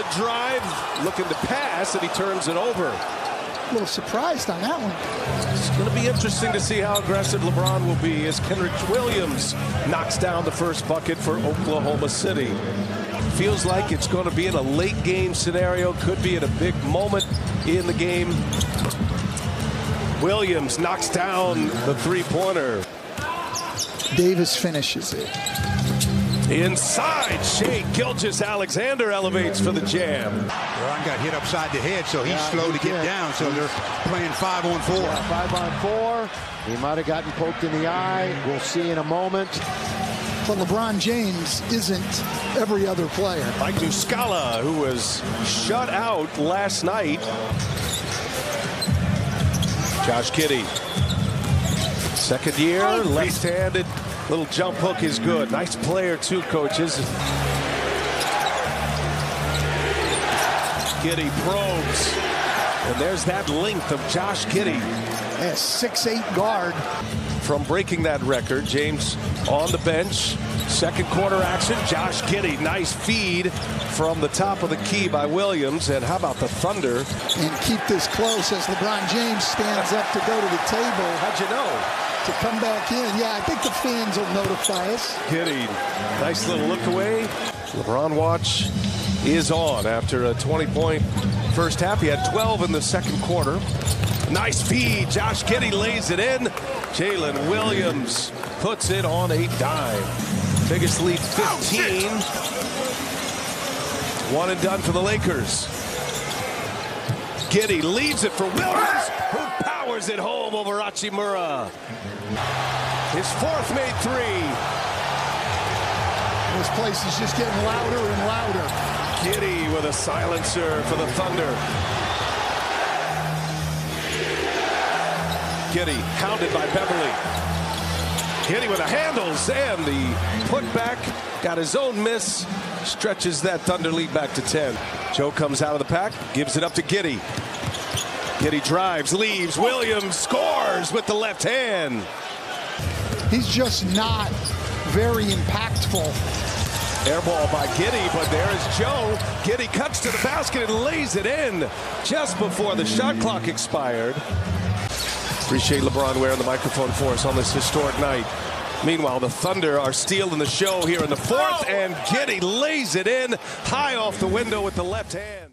the drive, looking to pass, and he turns it over. A little surprised on that one. It's going to be interesting to see how aggressive LeBron will be as Kenrich Williams knocks down the first bucket for Oklahoma City. Feels like it's going to be in a late game scenario, could be in a big moment in the game. Williams knocks down the three-pointer. Davis finishes it. Inside, Shai Gilgeous Alexander elevates for the jam. Ron got hit upside the head, so he's Yeah, slow he to get did. down. So they're playing five on four. Yeah, five on four. He might have gotten poked in the eye. We'll see in a moment. But LeBron James isn't every other player. Mike Muscala, who was shut out last night. Josh Giddey. Second year, left-handed. Little jump hook is good. Nice player, too, coaches. Giddey probes. And there's that length of Josh Giddey. A six-eight guard. From breaking that record, James on the bench. Second quarter action. Josh Giddey, nice feed from the top of the key by Williams. And how about the Thunder? And keep this close as LeBron James stands up to go to the table How'd you know? To come back in. Yeah, I think the fans will notify us. Giddey, nice little look away. LeBron watch is on after a 20-point first half. He had 12 in the second quarter. Nice feed. Josh Giddey lays it in. Jalen Williams puts it on a dime. Biggest lead 15. One and done for the Lakers. Giddey leaves it for Williams, powers it home over Hachimura. His fourth made three. This place is just getting louder and louder. Giddey with a silencer for the Thunder. Giddey hounded by Beverley. Giddey with the handles and the putback. Got his own miss. Stretches that Thunder lead back to 10. Joe comes out of the pack, gives it up to Giddey. Giddey drives, leaves. Williams scores with the left hand. He's just not very impactful. Air ball by Giddey, but there is Joe. Giddey cuts to the basket and lays it in just before the shot clock expired. Appreciate LeBron wearing the microphone for us on this historic night. Meanwhile, the Thunder are stealing the show here in the fourth, oh, and Giddey lays it in high off the window with the left hand.